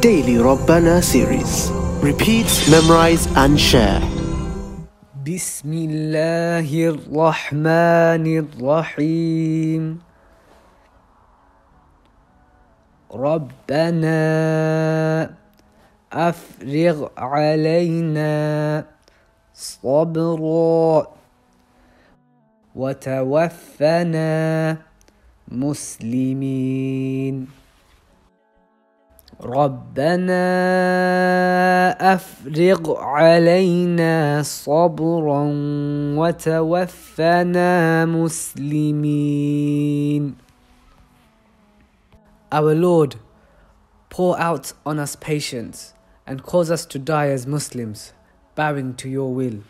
Daily Rabbana series. Repeat, memorize, and share. بسم الله الرحمن الرحيم ربنا أفرغ علينا صبرا وتوفنا مسلمين ربنا افرغ علينا صبرا وتوفنا مسلمين Our Lord, pour out on us patience and cause us to die as Muslims, bowing to your will.